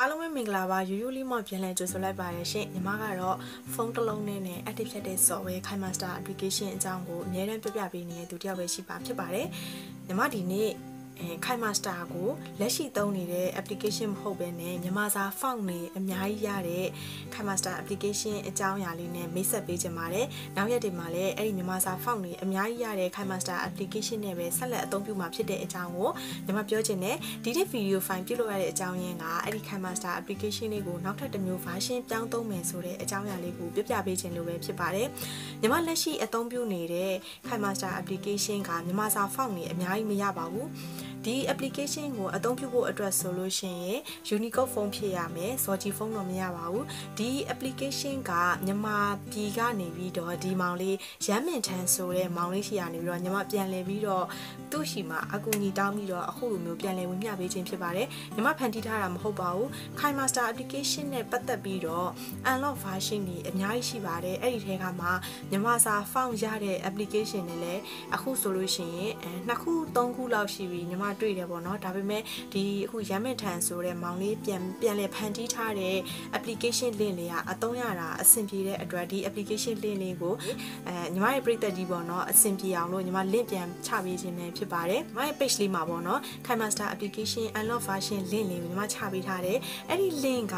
အားလုံးပဲမင်္ဂလာပါယူယူလေးမှပြန်လည်ကြိုဆိုလိုက်ပါတယ်ရှင်ညီမကတော့ဖုန်းတစ်လုံးနဲ့နဲ့ active ဖြစ်တဲ့ software KiMaster application အကြောင်းကိုအများအားပြပြပေးနေတဲ့သူတစ်ယောက်ပဲရှိပါဖြစ်ပါတယ်ညီမဒီနေ့ အဲခိုင်မာစတာကိုလက်ရှိသုံးနေတဲ့ application မဟုတ်ဘဲနဲ့မြန်မာစာ font တွေအများကြီးရတဲ့ခိုင်မာစတာ application အကြောင်းအရာလေးနဲ့မိတ်ဆက်ပေးချင်ပါတယ်။နောက်ရက်တွေမှာလည်းအဲ့ဒီမြန်မာစာ font တွေအများကြီးရတဲ့ခိုင်မာစတာ application နဲ့ပဲဆက်လက်အသုံးပြုမှာဖြစ်တဲ့အကြောင်းကိုညီမပြောချင်တယ်။ဒီနေ့ video file ပြုလုပ်ရတဲ့အကြောင်းရင်းကအဲ့ဒီခိုင်မာစတာ application လေးကိုနောက်ထပ်တစ်မျိုး version ပြောင်းသုံးမယ်ဆိုတဲ့အကြောင်းအရာလေးကိုပြပြပေးခြင်းလို့ပဲဖြစ်ပါတယ်။ညီမလက်ရှိအသုံးပြုနေတဲ့ခိုင်မာစတာ application ကမြန်မာစာ font တွေအများကြီးမရပါဘူး။ ဒီ application ကိုအသုံးပြုဖို့အတွက်ဆိုလို့ရှိရင် Unicode ဖုန်းဖြစ်ရမယ်။ Zoji ဖုန်းတော့မရပါဘူး။ဒီ application ကမြန်မာပြည်ကနေပြီးတော့ဒီမောင်လေးရမ်းမင်ထန်ဆိုတဲ့မောင်လေးရှိရနေပြီးတော့ညီမပြန်လည်ပြီးတော့သူ့ရှိမှာအကူအညီတောင်းပြီးတော့အခုလိုမျိုးပြန်လည်ဝင်မျှပေးခြင်းဖြစ်ပါတယ်။ညီမဖန်တီးထားတာမဟုတ်ပါဘူး။ Kai Master application နဲ့ပတ်သက်ပြီးတော့ unlock version တွေအများကြီးရှိပါတယ်။အဲ့ဒီထဲကမှမြန်မာစာ font ရတဲ့ application တွေလည်းအခုဆိုလို့ရှိရင်နှစ်ခုသုံးခုလောက်ရှိပြီညီမတွေ့တယ်ပေါ့နော်ဒါပေမဲ့ဒီအခုရမ်းမထန်ဆိုတဲ့မောင်လေးပြန်ပြန်လဲဖန်တီးထားတဲ့ application link လေးကအသုံးရတာအဆင်ပြေတဲ့အတွက်ဒီ application link လေးကိုအဲညီမရဲ့ပရိသတ်ကြီးပေါ့နော်အဆင်ပြေအောင်လို့ညီမ link ပြန်ချပေးခြင်းပဲဖြစ်ပါတယ်ညီမရဲ့ page လေးမှာပေါ့နော် KiMaster application unlock version link လေးကိုညီမချပေးထားတယ်အဲ့ဒီ link က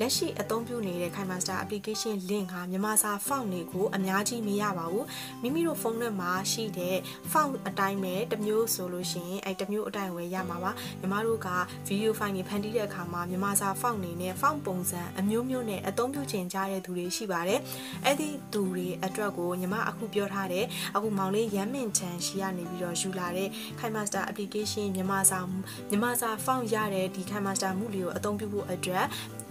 လက်ရှိအသုံးပြုနေတဲ့ KiMaster application link ကမြန်မာစာ font တွေကိုအများကြီးမရပါဘူးမိမိတို့ဖုန်းထဲမှာရှိတဲ့ font အတိုင်းပဲတစ်မျိုးဆိုလို့ရှိရင်အဲတစ်မျိုးအတိုင်းဝယ်ရမှာပါညီမတို့ကဗီဒီယိုဖိုင်တွေဖန်တီးတဲ့အခါမှာမြန်မာစာ font နေနဲ့ font ပုံစံအမျိုးမျိုးနဲ့အသုံးပြုချင်ကြတဲ့သူတွေရှိပါတယ်အဲ့ဒီသူတွေအတွက်ကိုညီမအခုပြောထားတဲ့အခုမောင်လေးရမ်းမင်ချန်ရှိရနေပြီးတော့ယူလာတဲ့ KiMaster application မြန်မာစာမြန်မာစာ font ရတဲ့ဒီ KiMaster မှုလေးကိုအသုံးပြုဖို့အတွက်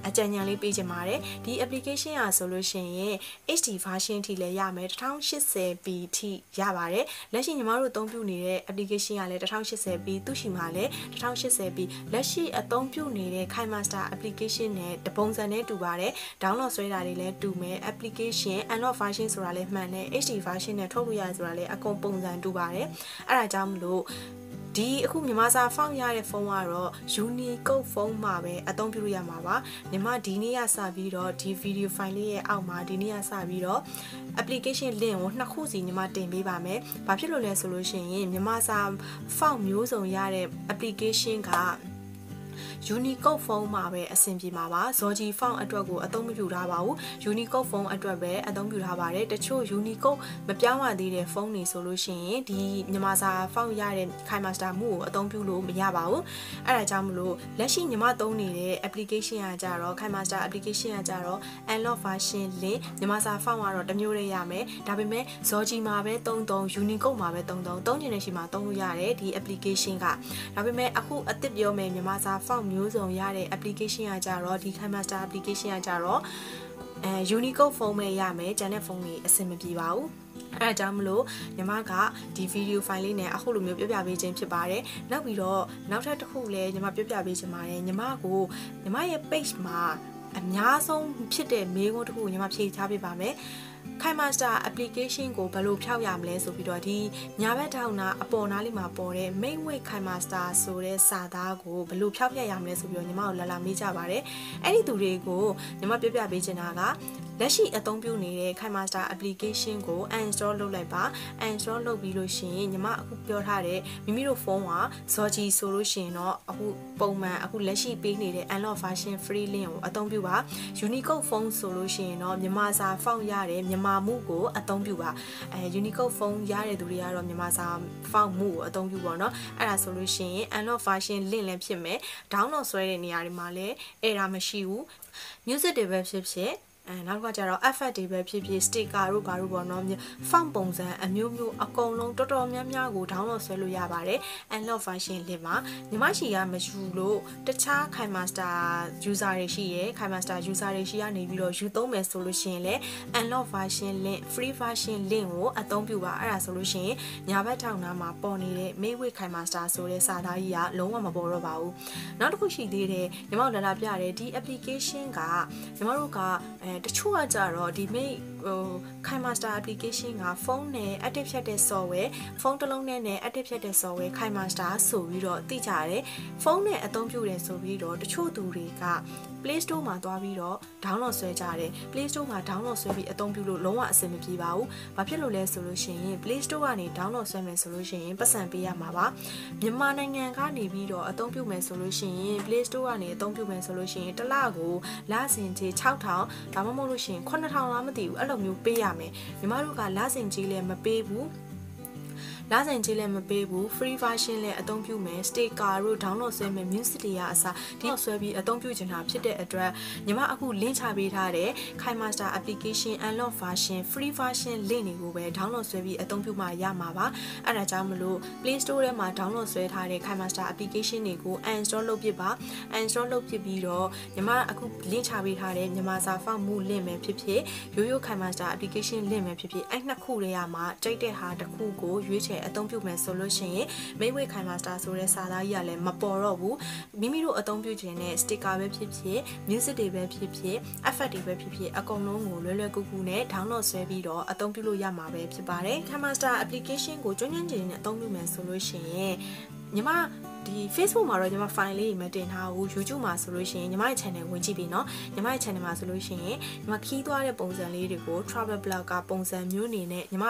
အကြံဉာဏ်လေးပေးချင်ပါတယ်ဒီ application อ่ะဆိုလို့ရှိရင် HD version ထိလည်းရမယ် 1080p ထိရပါတယ်လက်ရှိညီမတို့အသုံးပြုနေတဲ့ application ကလည်း 1080p သူ့ရှိမှာလည်း 1080p လက်ရှိအသုံးပြုနေတဲ့ KiMaster application နဲ့တပုံစံနဲ့တူပါတယ် download ဆွဲတာတွေလည်းတူမယ် application unlock version ဆိုတာလည်းမှန်တယ် HD version နဲ့ထုတ်လို့ရတယ်ဆိုတာလည်းအကုန်ပုံစံတူပါတယ်အဲ့ဒါကြောင့်မလို့ ဒီအခုမြန်မာစာဖောက်ရတဲ့ဖုန်းကတော့ Unicode ဖုန်းမှာပဲအသုံးပြုလို့ရမှာပါမြန်မာဒီနေ့ကစပြီးတော့ဒီ video file လေးရဲ့အောက်မှာဒီနေ့ကစပြီးတော့ application link ကိုနှစ်ခုစီညီမတင်ပေးပါမယ်။ဘာဖြစ်လို့လဲဆိုလို့ရှိရင်မြန်မာစာ font မျိုးစုံရတဲ့ application က Unicode ဖုန်းမှာပဲအဆင်ပြေမှာပါ Zoji font အတွက်ကိုအသုံးမပြုထားပါဘူး Unicode ဖုန်းအတွက်ပဲအသုံးပြုထားပါတယ်တချို့ Unicode မပြောင်းရသေးတဲ့ဖုန်းတွေဆိုလို့ရှိရင်ဒီမြန်မာစာ font ရတဲ့ KiMaster မှုကိုအသုံးပြုလို့မရပါဘူးအဲ့ဒါကြောင့်မလို့လက်ရှိညီမသုံးနေတဲ့ application ကကြတော့ KiMaster application ကကြတော့ unlock version link မြန်မာစာ font ကတော့တစ်မျိုးလေးရမယ်ဒါပေမဲ့ Zoji မှာပဲ33 Unicode မှာပဲ33သုံးချင်တဲ့ရှိမှာသုံးလို့ရတယ်ဒီ application ကဒါပေမဲ့အခုအသစ်ပြောမယ်မြန်မာစာ font မျိုးစုံရတဲ့ application ကကြတော့ဒီ KiMaster application ကကြတော့အဲ Unicode ဖုန်းပဲရမယ်ကျန်တဲ့ဖုန်းတွေအဆင်မပြေပါဘူးအဲအကြောင်းမလို့ညီမကဒီဗီဒီယိုဖိုင်လေးနဲ့အခုလိုမျိုးပြပြပေးခြင်းဖြစ်ပါတယ်နောက်ပြီးတော့နောက်ထပ်တစ်ခုလည်းညီမပြပြပေးခြင်းပါတယ်ညီမကိုညီမရဲ့ page မှာအများဆုံးဖြစ်တဲ့မေးခွန်းတစ်ခုညီမဖြေချပေးပါမယ် ခိုင်မာစတာ application ကိုဘယ်လိုဖြောက်ရမလဲဆိုပြီးတော့ဒီညာဘက်ထောင်နာအပေါ်နားလေးမှာပေါ်တဲ့ main weight ခိုင်မာစတာဆိုတဲ့စာသားကိုဘယ်လိုဖြောက်ပြရမလဲဆိုပြီးတော့ညီမကိုလာလာမေးကြပါတယ်အဲ့ဒီသူတွေကိုညီမပြပြပေးချင်တာက လက်ရှိအသုံးပြုနေတဲ့ KiMaster application ကို uninstall လုပ်လိုက်ပါ uninstall လုပ်ပြီးလို့ရှိရင်ညီမအခုပြောထားတဲ့မိမိတို့ဖုန်းက Zoji ဆိုလို့ရှိရင်တော့အခုပုံမှန်အခုလက်ရှိပေးနေတဲ့ unlock version free link ကိုအသုံးပြုပါ Unicode ဖုန်းဆိုလို့ရှိရင်တော့မြန်မာစာ font ရတဲ့မြန်မာမှုကိုအသုံးပြုပါအဲ Unicode ဖုန်းရတဲ့သူတွေကတော့မြန်မာစာ font မှုကိုအသုံးပြုပါเนาะအဲ့ဒါဆိုလို့ရှိရင် unlock version link လည်းဖြစ်မယ် download ဆွဲတဲ့နေရာတွေမှာလည်းအဲ့ဒါမရှိဘူး music တွေပဲဖြစ်ဖြစ် အဲနောက်ကကျတော့ effect တွေပဲဖြစ်ဖြစ် sticker တို့ဘာတို့ပေါ့နော် font ပုံစံအမျိုးမျိုးအကုန်လုံးတော်တော်များများကို download ဆွဲလို့ရပါတယ် unlock version link မှာညီမရှိကမယူလို့တခြား KiMaster user တွေရှိရယ် KiMaster user တွေရှိရနေပြီးတော့ယူသုံးမယ်ဆိုလို့ရှိရင်လည်း unlock version link free version link ကိုအသုံးပြုပါအဲ့ဒါဆိုလို့ရှိရင်ညာဘက်ထောင်နားမှာပေါ်နေတဲ့ Mayway KiMaster ဆိုတဲ့စာသားကြီးကလုံးဝမပေါ်တော့ပါဘူးနောက်တစ်ခုရှိသေးတယ်ညီမတို့လာလာပြတယ်ဒီ application ကညီမတို့ကအဲတချို့ကကြတော့ဒီ main ဟို KiMaster application ကဖုန်းနဲ့ active ဖြတ်တဲ့ software ဖုန်းတစ်လုံးနဲ့နဲ့ active ဖြတ်တဲ့ software KiMaster ဆိုပြီးတော့သိကြရတယ်ဖုန်းနဲ့အသုံးပြုတယ်ဆိုပြီးတော့တချို့သူတွေက Play Store မှာသွားပြီးတော့ download ဆွဲကြတယ် Play Store မှာ download ဆွဲပြီးအသုံးပြုလို့လုံးဝအဆင်မပြေပါဘူး။ဘာဖြစ်လို့လဲဆိုလို့ရှိရင် Play Store ကနေ download ဆွဲမယ်ဆိုလို့ရှိရင်ပတ်စံပေးရမှာပါ။မြန်မာနိုင်ငံကနေပြီးတော့အသုံးပြုမယ်ဆိုလို့ရှိရင် Play Store ကနေအသုံးပြုမယ်ဆိုလို့ရှိရင်တစ်လကိုလစဉ်ကြီး6000ဒါမှမဟုတ်လို့ရှိရင်9000လားမသိဘူးအဲ့လိုမျိုးပေးရမယ်။ညီမတို့ကလစဉ်ကြီးလည်းမပေးဘူး။ လစဉ်ကြီးလည်းမပေးဘူး free version လည်းအသုံးပြုမယ် sticker တို့ download ဆွဲမယ် music တွေကအစားဒီဆွဲပြီးအသုံးပြုချင်တာဖြစ်တဲ့အတွက်ညီမအခု link ချပေးထားတဲ့ KiMaster application unlock version free version link တွေကိုပဲ download ဆွဲပြီးအသုံးပြုမှရမှာပါအဲ့ဒါကြောင့်မလို့ Play Store ထဲမှာ download ဆွဲထားတဲ့ KiMaster application တွေကို uninstall လုပ်ပစ်ပါ uninstall လုပ်ပစ်ပြီးတော့ညီမအခု link ချပေးထားတဲ့မြန်မာစာဖောက်မှု link ပဲဖြစ်ဖြစ်ရိုးရိုး KiMaster application link ပဲဖြစ်ဖြစ်အဲ့နှစ်ခုတည်းရမှာကြိုက်တဲ့ဟာတစ်ခုကိုရွေးချယ်အသုံးပြုမယ်ဆိုလို့ရှိရင်မိတ်ဝေခိုင်မာစတာဆိုတဲ့စာသားကြီးကလည်းမပေါ်တော့ဘူးမိမိတို့အသုံးပြုခြင်းနဲ့ sticker ပဲဖြစ်ဖြစ် music တွေပဲဖြစ်ဖြစ် effect တွေပဲဖြစ်ဖြစ်အကုန်လုံးကိုလွယ်လွယ်ကူကူနဲ့ download ဆွဲပြီးတော့အသုံးပြုလို့ရမှာပဲဖြစ်ပါတယ် Cammaster application ကိုကျွမ်းကျွမ်းကျင်ကျင်နဲ့အသုံးပြုမယ်ဆိုလို့ရှိရင်ညီမဒီ Facebook မှာတော့ညီမ file လေးတွေမတင်ထားဘူး YouTube မှာဆိုလို့ရှိရင်ညီမရဲ့ channel ဝင်ကြည့်ပြီเนาะညီမရဲ့ channel မှာဆိုလို့ရှိရင်ညီမခီးသွားတဲ့ပုံစံလေးတွေကို travel blogger ပုံစံမျိုးနေနဲ့ညီမ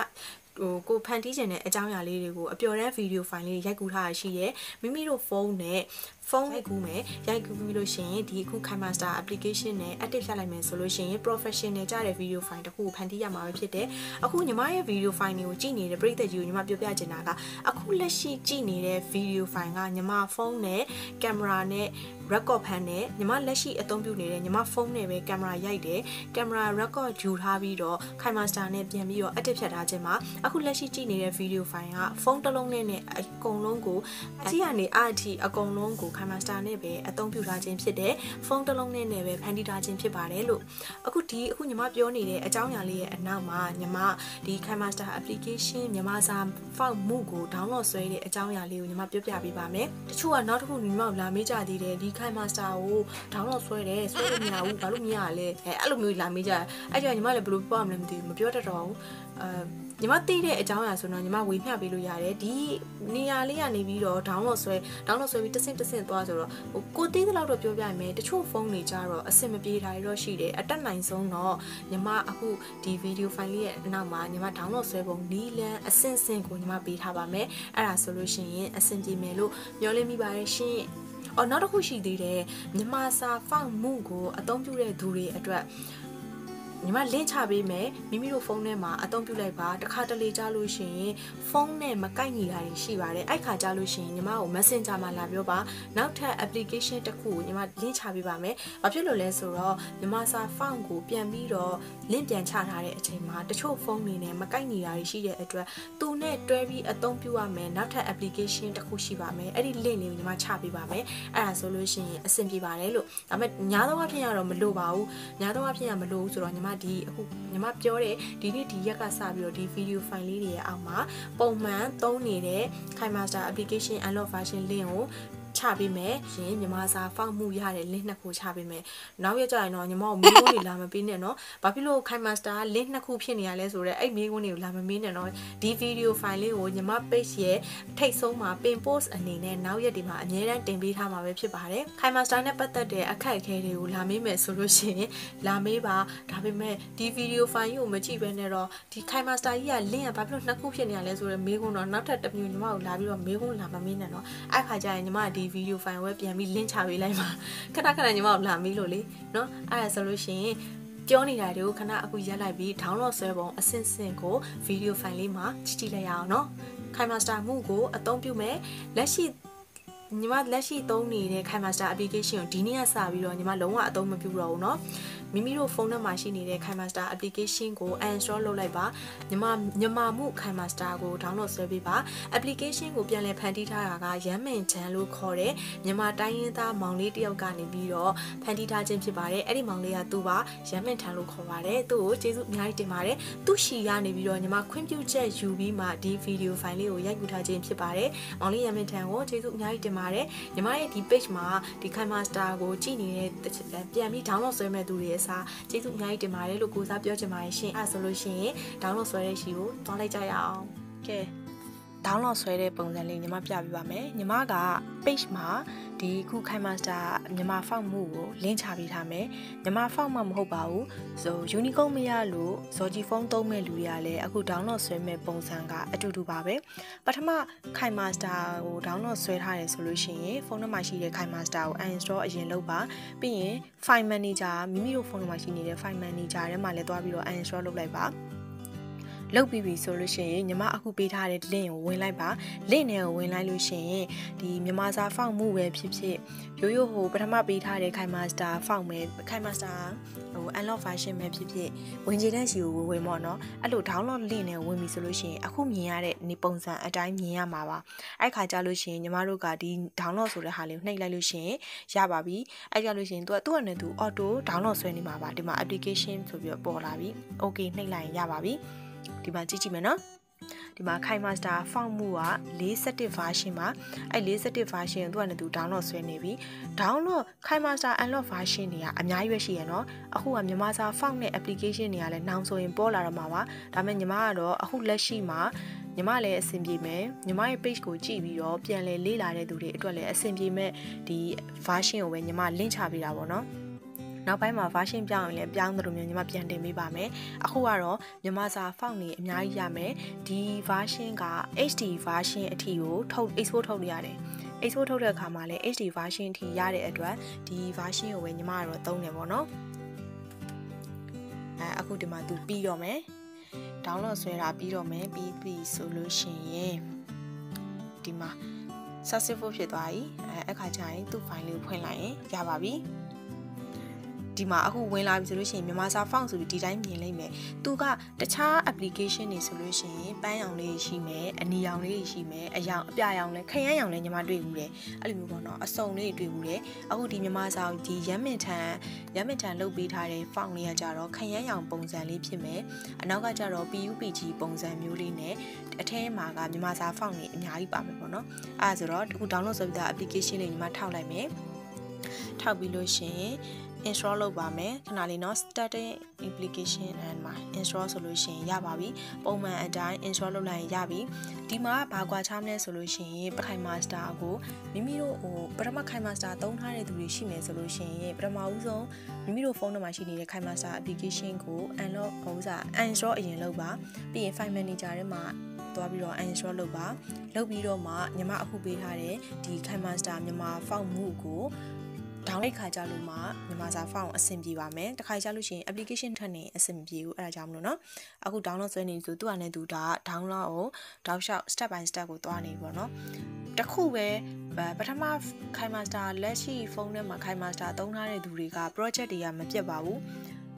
ဟိုကိုဖန်တီးကျင်တဲ့အကြောင်းအရာလေးတွေကိုအပျော်တမ်းဗီဒီယိုဖိုင်လေးရိုက်ကူးထားရရှိရဲမိမိတို့ဖုန်းနဲ့ဖုန်းရိုက်ကူးမယ်ရိုက်ကူးပြီးလို့ရှိရင်ဒီအခု KiMaster application နဲ့ active ဖြတ်လိုက်မယ်ဆိုလို့ရှိရင် professional ကြတဲ့ video file တစ်ခုကိုဖန်တီးရမှာပဲဖြစ်တယ်အခုညီမရဲ့ video file တွေကိုကြည့်နေတဲ့ပရိသတ်ကြီးကိုညီမပြောပြချင်တာကအခုလက်ရှိကြည့်နေတဲ့ video file ကညီမဖုန်းနဲ့ camera နဲ့ record ဖမ်းနဲ့ညီမလက်ရှိအသုံးပြုနေတဲ့ညီမဖုန်းနဲ့ပဲကင်မရာရိုက်တယ်ကင်မရာ record ယူထားပြီးတော့ KiMaster နဲ့ပြန်ပြီးတော့ edit ဖြတ်ထားခြင်းမှာအခုလက်ရှိကြည့်နေတဲ့ video file ကဖုန်းတစ်လုံးနဲ့နဲ့အကုန်လုံးကိုအကြည့်ရနေအထီအကုန်လုံးကို KiMaster နဲ့ပဲအသုံးပြုထားခြင်းဖြစ်တယ်ဖုန်းတစ်လုံးနဲ့နဲ့ပဲဖန်တီးထားခြင်းဖြစ်ပါတယ်လို့အခုဒီအခုညီမပြောနေတဲ့အကြောင်းအရာလေးရဲ့အနောက်မှာညီမဒီ KiMaster application မြန်မာစာဖောက်မှုကို download ဆွဲတဲ့အကြောင်းအရာလေးကိုညီမပြောပြပေးပါမယ်တချို့ကနောက်တစ်ခုညီမလာမေးကြသေးတယ်ဒီ KiMaster ကို download ဆွဲတယ်ဆွဲလို့မရဘူးဘာလို့မရလဲအဲအဲ့လိုမျိုးလာမေးကြအဲ့ကြောင့်ညီမလည်းဘယ်လိုပြောရမလဲမသိဘူးမပြောတတ်တော့ဘူးအဲ ညီမသိတဲ့အကြောင်းအရာဆိုတော့ညီမဝေမျှပေးလို့ရတယ်ဒီနေရာလေးကနေပြီးတော့ download ဆွဲ download ဆွဲပြီးတစ်ဆင့်တစ်ဆင့်သွားဆိုတော့ဟိုကိုသိတဲ့လောက်တော့ပြောပြရမယ်တချို့ဖုန်းတွေကြတော့အဆင်မပြေတာတွေတော့ရှိတယ်အတက်နိုင်ဆုံးတော့ညီမအခုဒီ video file လေးရဲ့အနောက်မှာညီမ download ဆွဲပုံနီးလန်းအဆင့်ဆင့်ကိုညီမပေးထားပါမယ်အဲ့ဒါဆိုလို့ရှိရင်အဆင်ပြေမယ်လို့မျှော်လင့်မိပါတယ်ရှင်အော်နောက်တစ်ခုရှိသေးတယ်မြန်မာစာဖောက်မှုကိုအသုံးပြုတဲ့သူတွေအတွက် ညီမလင့်ချပေးမယ်မိမိတို့ဖုန်းထဲမှာအသုံးပြုလိုက်ပါတခါတလေကြားလို့ရှိရင်ဖုန်းနဲ့မကိုက်ညီတာတွေရှိပါတယ်အဲ့ခါကြားလို့ရှိရင်ညီမကို Messenger မှာလာပြောပါနောက်ထပ် application တစ်ခုကိုညီမလင့်ချပေးပါမယ်ဘာဖြစ်လို့လဲဆိုတော့ညီမစာဖောင်းကိုပြန်ပြီးတော့လင့်ပြန်ချထားတဲ့အချိန်မှာတချို့ဖုန်းတွေနဲ့မကိုက်ညီတာတွေရှိတဲ့အတွက်သူနဲ့တွဲပြီးအသုံးပြုရမယ်နောက်ထပ် application တစ်ခုရှိပါမယ်အဲ့ဒီ link လေးကိုညီမချပေးပါမယ်အဲ့ဒါဆိုလို့ရှိရင်အဆင်ပြေပါတယ်လို့ဒါပေမဲ့ညာတော့အဖြစ်ရတော့မလို့ပါဘူးညာတော့အဖြစ်ရမလို့ဆိုတော့ညီမဒီအခုညီမပြောတဲ့ဒီနေ့ဒီရက်ကစပြီးတော့ဒီ video file လေးတွေရဲ့အောက်မှာပုံမှန်သုံးနေတဲ့ KiMaster application unlock version link ကို ချပေးမယ်ရှင်ညီမစာဖောက်မှုရတဲ့ link နှစ်ခုချပေးမယ်နောက်ရကြရင်တော့ညီမကိုမေးခွန်းတွေလာမပေးနဲ့နော်ဘာဖြစ်လို့ KiMaster က link နှစ်ခုဖြစ်နေရလဲဆိုတော့အဲ့မေးခွန်းတွေကိုလာမမေးနဲ့နော်ဒီ video file လေးကိုညီမ page ရဲ့ထိတ်ဆုံးမှာ pin post အနေနဲ့နောက်ရက်ဒီမှာအများအားတင်ပေးထားမှာပဲဖြစ်ပါတယ် KiMaster နဲ့ပတ်သက်တဲ့အခက်အခဲတွေကိုလာမေးမယ်ဆိုလို့ရှိရင်လာမေးပါဒါပေမဲ့ဒီ video file ကိုမကြည့်ဘဲနဲ့တော့ဒီ KiMaster ကြီးက link ကဘာဖြစ်လို့နှစ်ခုဖြစ်နေရလဲဆိုတော့မေးခွန်းတော့နောက်ထပ်တစ်မျိုးညီမကိုလာပြီးတော့မေးခွန်းလာမမေးနဲ့နော်အဲ့ခါကျရင်ညီမဒီvideo file ဝဲပြန်ပြီး link ချပေးလိုက်ပါခဏခဏညီမကိုလာမေးလို့လေနော်အဲ့ဒါဆိုလို့ရှိရင်ပြောနေတာတွေကိုခဏအခုရက်လိုက်ပြီး download ဆွဲပုံအဆင့်ဆင့်ကို video file လေးမှာကြည့်ကြည့်လိုက်ရအောင်เนาะ KiMaster မှုကိုအသုံးပြုမယ်လက်ရှိညီမလက်ရှိသုံးနေတဲ့ KiMaster application ကိုဒီနေ့ကစပြီးတော့ညီမလုံးဝအသုံးမပြုတော့ဘူးเนาะ မိမိတို့ဖုန်းထဲမှာရှိနေတဲ့ KiMaster application ကို uninstall လုပ်လိုက်ပါမြန်မာမြန်မာမှု KiMaster ကို download ဆွဲပေးပါ application ကိုပြန်လည်ဖန်တီးထားတာကရမ်းမင်ချန်လို့ခေါ်တဲ့မြန်မာတိုင်းရင်းသားမောင်လေးတယောက်ကနေပြီးတော့ဖန်တီးထားခြင်းဖြစ်ပါတယ်အဲ့ဒီမောင်လေးကသူ့ပါရမ်းမင်ထန်လို့ခေါ်ပါတယ်သူ့ကိုကျေးဇူးအများကြီးတင်ပါတယ်သူ့ရှီကနေပြီးတော့ညီမခွင့်ပြုချက်ယူပြီးမှဒီ video file လေးကိုရိုက်ကူထားခြင်းဖြစ်ပါတယ်မောင်လေးရမ်းမင်ထန်ကိုကျေးဇူးအများကြီးတင်ပါတယ်ညီမရဲ့ဒီ page မှာဒီ KiMaster ကိုကြည့်နေတဲ့ပြန်ပြီး download ဆွဲမဲ့သူတွေရဲ့စားကျေးဇူးအများကြီးတင်ပါတယ်လို့ကိုစားပြောချင်ပါတယ်ရှင်အဲဆိုလို့ရှိရင် download ဆွဲတဲ့ရှီကိုသွားလိုက်ကြရအောင်ကဲ download ဆွဲတဲ့ပုံစံလေးညီမပြပြပါမယ်ညီမက page မှာဒီခုခိုင် master မြန်မာဖောက်မှုကို link ချပေးထားမယ်မြန်မာဖောက်မှမဟုတ်ပါဘူးဆို Unicode မရလို့ Zoji phone သုံးမဲ့လူတွေကလည်းအခု download ဆွဲမဲ့ပုံစံကအတူတူပါပဲပထမခိုင် master ကို download ဆွဲထားတယ်ဆိုလို့ရှိရင်ဖုန်းထဲမှာရှိတဲ့ခိုင် master ကို uninstall အရင်လုပ်ပါပြီးရင် file manager မိမိတို့ဖုန်းထဲမှာရှိနေတဲ့ file manager ထဲမှာလည်းတွားပြီးတော့ uninstall လုပ်လိုက်ပါ လုပ်ပြီးပြီဆိုလို့ရှိရင်ညီမအခုပေးထားတဲ့ link ကိုဝင်လိုက်ပါ link နဲ့ကိုဝင်လိုက်လို့ရှိရင်ဒီမြန်မာစာဖောက်မှုပဲဖြစ်ဖြစ်ရိုးရိုးဟိုပထမပေးထားတဲ့ခိုင်မာစတာဖောက်မယ်ခိုင်မာစတာဟို unlock version ပဲဖြစ်ဖြစ်ဝင်ကြတဲ့စီကိုဝင်ပေါ့နော်အဲ့လို download link နဲ့ဝင်ပြီဆိုလို့ရှိရင်အခုမြင်ရတဲ့နေပုံစံအတိုင်းမြင်ရမှာပါအဲ့ခါကြလို့ရှိရင်ညီမတို့ကဒီ download ဆိုတဲ့ဟာလေးကိုနှိပ်လိုက်လို့ရှိရင်ရပါပြီအဲ့ကြလို့ရှိရင်သူကသူ့အနေနဲ့သူ auto download ဆွဲနေမှာပါဒီမှာ application ဆိုပြီးတော့ပေါ်လာပြီ okay နှိပ်လိုက်ရင်ရပါပြီ ဒီမှာကြည့်ကြည့်မယ်နော်ဒီမှာခိုင်မာစတာဖောက်မှုက47 version မှာအဲ့47 version သူကလည်းသူ download ဆွဲနေပြီ download ခိုင်မာစတာ unlock version တွေကအများကြီးပဲရှိရနော်အခုကမြန်မာစာဖောက်တဲ့ application တွေကလည်းနောင်ဆိုရင်ပေါ်လာတော့မှာပါဒါပေမဲ့ညီမကတော့အခုလက်ရှိမှာညီမလည်းအဆင်ပြေမယ်ညီမရဲ့ page ကိုကြည့်ပြီးတော့ပြန်လဲလေ့လာတဲ့သူတွေအတွက်လည်းအဆင်ပြေမဲ့ဒီ version ကိုပဲညီမ link ချပေးတာပေါ့နော် နောက်ပိုင်းမှာ version ပြောင်းရင်လည်းပြောင်းသလိုမျိုးညီမပြန်တင်ပေးပါမယ်အခုကတော့မြန်မာစာဖောက်နေအများကြီးရမယ်ဒီ version က HD version အထိကိုထုတ် export ထုတ်ရတယ် export ထုတ်တဲ့အခါမှာလည်း HD version အထိရတဲ့အတွက်ဒီ version ကိုပဲညီမကတော့သုံးတယ်ပေါ့နော်အဲအခုဒီမှာသူပြီးတော့မယ် download ဆွဲတာပြီးတော့မယ်ပြီးပြီဆိုလို့ရှိရင်ဒီမှာ successful ဖြစ်သွားပြီအဲအခါကျရင်သူ့ file လေးကိုဖွင့်လိုက်ရင်ရပါပြီ ဒီမှာအခုဝင်လာပြီဆိုလို့ရှိရင်မြန်မာစာ font ဆိုပြီးဒီတိုင်းမြင်လိမ့်မယ်။သူကတခြား application တွေဆိုလို့ရှိရင်ပန်းရောင်လေးရှိမယ်၊အနီရောင်လေးရှိမယ်၊အရောင်အပြရောင်လေးခရမ်းရောင်လေးညီမတွေ့ဘူးတယ်။အဲ့လိုမျိုးပေါ့နော်။အစုံလေးတွေ့ဘူးတယ်။အခုဒီမြန်မာစာဒီရမ်းမင်ထန်ရမ်းမင်ထန်လုပ်ပေးထားတဲ့ font လေးကကြတော့ခရမ်းရောင်ပုံစံလေးဖြစ်မယ်။အနောက်ကကြတော့ PUBG ပုံစံမျိုးလေးနဲ့အထဲမှာကမြန်မာစာ font လေးအများကြီးပါမယ်ပေါ့နော်။အဲ့ဒါဆိုတော့ဒီခု download ဆိုပြီးသား application လေးညီမထောက်လိုက်မယ်။ထောက်ပြီးလို့ရှိရင် install လုပ်ပါမယ်ခဏလေးเนาะ starting application and မှာ install ဆိုလို့ရှိရင်ရပါပြီပုံမှန်အတိုင်း install လုပ်လိုက်ရင်ရပြီဒီမှာဘာကွာချမလဲဆိုလို့ရှိရင်ပခိုင် master ကိုမိမိတို့ဟိုပထမခိုင် master သုံးထားတဲ့သူတွေရှိမယ်ဆိုလို့ရှိရင်ပထမဦးဆုံးမိမိတို့ဖုန်းထဲမှာရှိနေတဲ့ခိုင် master application ကို unlock ဟိုစား uninstall အရင်လုပ်ပါပြီးရင် file manager ထဲမှာသွားပြီးတော့ uninstall လုပ်ပါလုပ်ပြီးတော့မှညီမအခုပေးထားတဲ့ဒီ Kai Master မြန်မာ font မှုကို download လိုက်ခါကြလို့မှမြန်မာစာ font အဆင်ပြေပါမယ်တခါကြလို့ရှိရင် application ထက်နေအဆင်မပြေဘူးအဲ့ဒါကြောင့်မလို့နော်အခု download ဆွဲနေဆိုသူ့အနေနဲ့သူဒါ download ကိုတောက်လျှောက် step by step ကိုသွားနေပြီပေါ့နော်တခုပဲပထမ KiMaster လက်ရှိဖုန်းထဲမှာ KiMaster သုံးထားတဲ့သူတွေက project တွေကမပြတ်ပါဘူး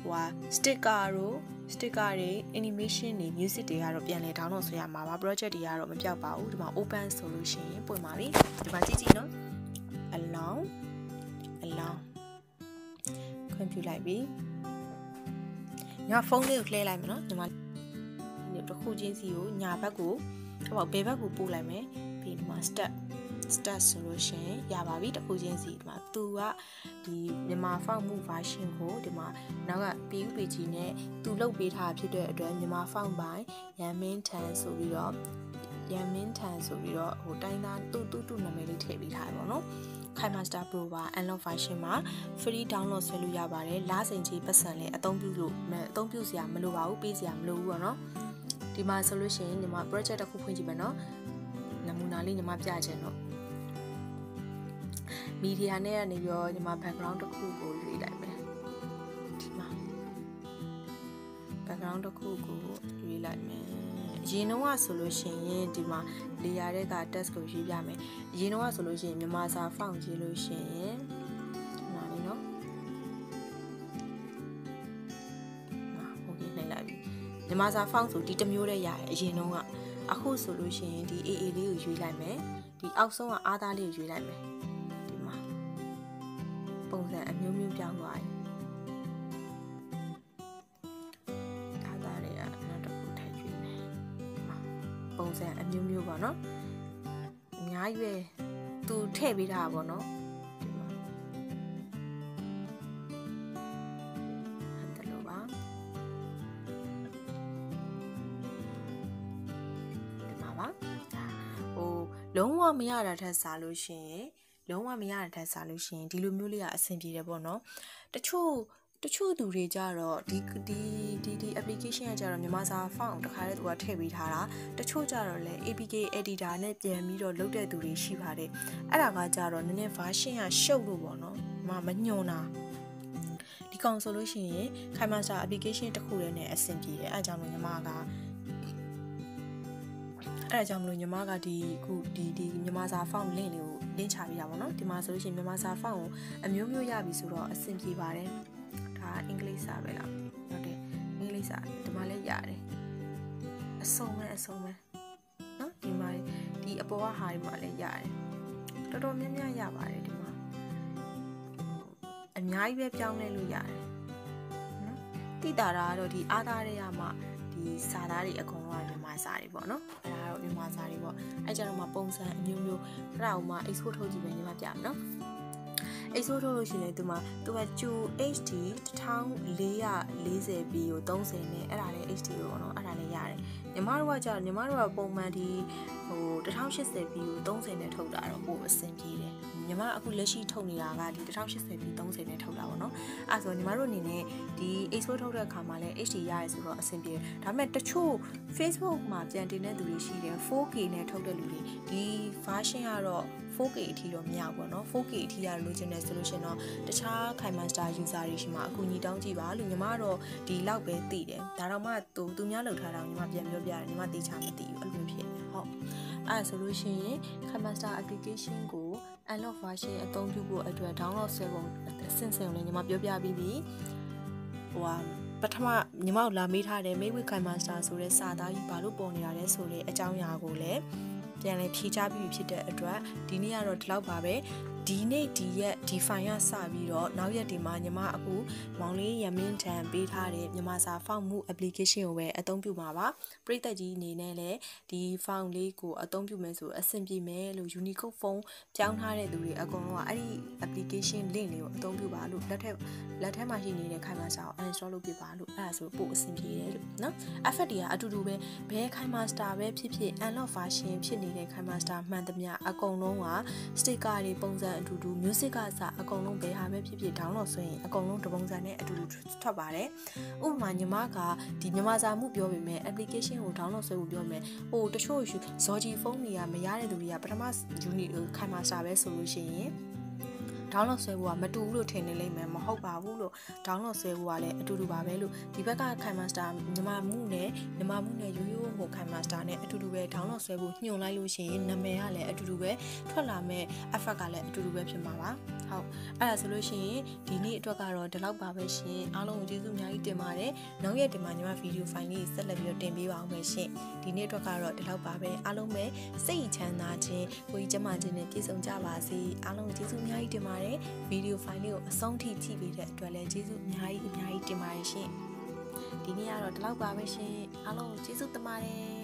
ဟိုဟာ sticker တို့ sticker တွေ animation တွေ music တွေကတော့ပြန်လည် download ဆွဲရမှာပါ project တွေကတော့မပြောက်ပါဘူးဒီမှာ open ဆိုလို့ရှိရင်ပွင့်ပါပြီဒီမှာကြည့်ကြည့်နော် along allow allow ခွင့်ပြုလိုက်ပြီညာဖုန်းလေးကိုလှည့်လိုက်မယ်နော်ညီမဒီတစ်ခုချင်းစီကိုညာဘက်ကိုဟောဘယ်ဘက်ကိုပို့လိုက်မယ်ပြီးဒီမှာ step start ဆိုလို့ရှိရင်ရပါပြီတစ်ခုချင်းစီဒီမှာသူကဒီမြန်မာဖောက်မှု version ကိုဒီမှာနောက်က PUBG နဲ့သူလုတ်ပေးထားဖြစ်တဲ့အတွက်မြန်မာဖောက်ပိုင်းရန်မင်းထန်ဆိုပြီးတော့ရန်မင်းထန်ဆိုပြီးတော့ဟိုတိုင်းသားတူတူတူနာမည်လေးထည့်ပေးထားတယ်ပေါ့နော် ခိုင် Master Pro ပါ Unlock version မှာ free download ဆွဲလို့ရပါတယ်။လစဉ်ကြီးပတ်စံလည်းအသုံးပြုလို့အသုံးပြုစရာမလိုပါဘူးပေးစရာမလိုဘူးပေါ့နော်။ဒီမှာဆိုလို့ရှိရင်ညီမ project တစ်ခုဖွင့်ကြည့်မယ်နော်။နမူနာလေးညီမပြချင်တော့မီဒီယာနဲ့ကနေပြီးတော့ညီမ background တစ်ခုကိုရွေးလိုက်မယ်ဒီမှာ background တစ်ခုကိုရွေးလိုက်မယ်အရင်တော့ဆိုလို့ရှိရင်ဒီမှာ layer တဲ့က text ကိုရွေးပြမယ်အရင်တော့ဆိုလို့ရှိရင်မြန်မာစာ font ရေးလို့ရှိရင်နားလေးနော်နာโอเคနှိပ်လိုက်ပြီမြန်မာစာ font ဆိုဒီတစ်မျိုးတည်းရတယ်အရင်တော့ကအခုဆိုလို့ရှိရင်ဒီ AA လေးကိုရွေးလိုက်မယ်ဒီအောက်ဆုံးကအားသားလေးကိုရွေးလိုက်မယ်ပုံစံအမျိုးမျိုးပြောင်းသွားတယ်။ မျိုးမျိုးပေါ့နော်အများကြီးပဲသူထည့်ပေးတာပေါ့နော်ဒီမှာအဲ့လိုပါဒီမှာပါဟိုလုံးဝမရတာထက်စားလို့ရှင်လုံးဝမရတာထက်စားလို့ရှင်ဒီလိုမျိုးလေးကအဆင်ပြေတယ်ပေါ့နော်တချို့ တချို့သူတွေကြတော့ဒီဒီဒီဒီ application ကကြတော့မြန်မာစာ font တခါတည်းသူကထည့်ပေးထားတာတချို့ကြတော့လဲ APK editor နဲ့ပြန်ပြီးတော့လုပ်တဲ့သူတွေရှိပါတယ်အဲ့ဒါကကြတော့နည်းနည်း version ကရှုပ်လို့ပေါ့နော်မမညွန်တာဒီကောင်ဆိုလို့ရှိရင်ခိုင်မာစာ application တစ်ခုတည်းနဲ့အဆင်ပြေတယ်အဲအကြောင်းလို့ညီမကအဲအကြောင်းမလို့ညီမကဒီခုဒီဒီမြန်မာစာ font link လေးကို link ချပေးတာပေါ့နော်ဒီမှာဆိုလို့ရှိရင်မြန်မာစာ font ကိုအမျိုးမျိုးရပြီဆိုတော့အဆင်ပြေပါတယ် ဒါအင်္ဂလိပ်စာပဲလားဟုတ်တယ်အင်္ဂလိပ်စာဒီမှာလည်းရတယ်အစုံပဲအစုံပဲနော်ဒီမှာဒီအပေါ်ကဟာဒီမှာလည်းရတယ်တော်တော်များများရပါတယ်ဒီမှာအများကြီးပဲပြောင်းလဲလို့ရတယ်နော်တိတာတာကတော့ဒီအားသားတွေရမှဒီစာသားတွေအကုန်လုံးကမြန်မာစာတွေပေါ့နော်အဲ့ဒါတော့မြန်မာစာတွေပေါ့အဲ့ကြတော့မှပုံစံအမျိုးမျိုးအဲ့ဒါကိုမှ export ထုတ်ကြည့်မယ်ညီမပြမယ်နော် export ထုတ်လို့ရှိရင်ဒီမှာသူက HD 1440p ကို30နဲ့အဲ့ဒါလည်း HD ကိုပေါ့နော်အဲ့ဒါလည်းရတယ်ညီမတို့ကကြာညီမတို့ကပုံမှန်ဒီဟို 1080p ကို30နဲ့ထုတ်တာတော့ပိုအဆင်ပြေတယ်ညီမအခုလက်ရှိထုတ်နေတာကဒီ 1080p 30နဲ့ထုတ်တာပေါ့နော်အဲ့ဆိုညီမတို့အနေနဲ့ဒီ export ထုတ်တဲ့အခါမှာလည်း HD ရတယ်ဆိုတော့အဆင်ပြေဒါပေမဲ့တချို့ Facebook မှာပြန်တင်တဲ့သူတွေရှိတယ် 4K နဲ့ထုတ်တဲ့လူတွေဒီ version ကတော့ 4K အထိတော့မရဘူးပေါ့နော် 4K အထိရလိုချင်တယ်ဆိုလို့ရှင်တော့တခြား Kaimaster user တွေရှိမှအကူအညီတောင်းကြည့်ပါလို့ညီမကတော့ဒီလောက်ပဲသိတယ်ဒါတော့မှသူသူများလောက်ထားတာညီမပြန်ပြောပြတယ်ညီမသိချာမသိဘူးအဲ့လိုဖြစ်နေဟုတ်အဲ့ဆိုလို့ရှိရင် Kaimaster application ကို unlock version အသုံးပြုဖို့အတွက် download ဆွဲပုံအဆင့်ဆင့်ကိုလည်းညီမပြောပြပြီးပြီဟိုဟာပထမညီမတို့လာမေးထားတယ် Mayway Kaimaster ဆိုတဲ့စာသားကြီးဘာလို့ပေါ်နေတာလဲဆိုတဲ့အကြောင်းအရာကိုလည်း ပြန်လဲဖြေချပြီးဖြစ်တဲ့အတွက်ဒီနေ့ကတော့ဒီလောက်ပါပဲ ဒီနေ့ဒီရက်ဒီ file ရစပြီးတော့နောက်ရက်ဒီမှာညီမအခုမောင်လေးရမင်းထံပေးထားတဲ့မြန်မာစာဖောက်မှု application ကိုပဲအသုံးပြုမှာပါပရိသတ်ကြီးအနေနဲ့လည်းဒီ file လေးကိုအသုံးပြုမယ်ဆိုအဆင်ပြေမယ်လို့ Unicode phone ပြောင်းထားတဲ့သူတွေအကုန်လုံးကအဲ့ဒီ application link လေးကိုအသုံးပြုပါလို့လက်ထက်လက်ထက်မှာရှိနေတဲ့ခိုင်မာစာကို uninstall လုပ်ပြပါလို့အဲ့ဒါဆိုပို့အဆင်ပြေတယ်လို့နော် effect တွေကအတူတူပဲဘယ်ခိုင်မာ star ပဲဖြစ်ဖြစ် unlock version ဖြစ်နေတဲ့ခိုင်မာ star မှန်သမျှအကုန်လုံးက sticker တွေပုံစံအတူတူ music ကစအကုန်လုံးဘယ်ဟာပဲဖြစ်ဖြစ် download ဆိုရင်အကုန်လုံးတပုံစံနဲ့အတူတူထွက်ပါတယ်ဥပမာညီမကဒီမြန်မာစာမှုပြောပေမဲ့ application ကို download ဆွဲဖို့ပြောမယ်ဟိုတချို့ဇော်ဂျီဖုန်းတွေကမရတဲ့သူတွေကပထမ unit ခိုင်မာ star ပဲဆိုလို့ရှိရင် download ဆွဲဖို့ကမတူဘူးလို့ထင်နေလိမ့်မယ်မဟုတ်ပါဘူးလို့ download ဆွဲဖို့ကလည်းအတူတူပါပဲလို့ဒီဘက်ကခိုင် master ညီမမှုနဲ့ညီမမှုနဲ့ရိုးရိုးဟိုခိုင် master နဲ့အတူတူပဲ download ဆွဲဖို့ညှို့လိုက်လို့ရှိရင်နာမည်ကလည်းအတူတူပဲထွက်လာမဲ့ effect ကလည်းအတူတူပဲဖြစ်မှာပါဟုတ်အဲ့ဒါဆိုလို့ရှိရင်ဒီနေ့အတွက်ကတော့ဒီလောက်ပါပဲရှင်အားလုံးကိုကျေးဇူးအများကြီးတင်ပါတယ်နောက်ရက်ဒီမှာညီမဗီဒီယိုဖိုင်လေးဆက်လက်ပြီးတော့တင်ပေးပါအောင်မယ်ရှင်ဒီနေ့အတွက်ကတော့ဒီလောက်ပါပဲအားလုံးပဲစိတ်ချမ်းသာခြင်းကိုကြီးကျမခြင်းနဲ့ပြည့်စုံကြပါစေအားလုံးကိုကျေးဇူးအများကြီးတင်ပါတယ်ဗီဒီယိုဖိုင်လေးကိုအဆုံးထိကြည့်ပေးတဲ့အတွက်လည်းကျေးဇူးအများကြီးအများကြီးတင်ပါတယ်ရှင်ဒီနေ့ကတော့ဒီလောက်ပါပဲရှင်အားလုံးကိုကျေးဇူးတင်ပါတယ်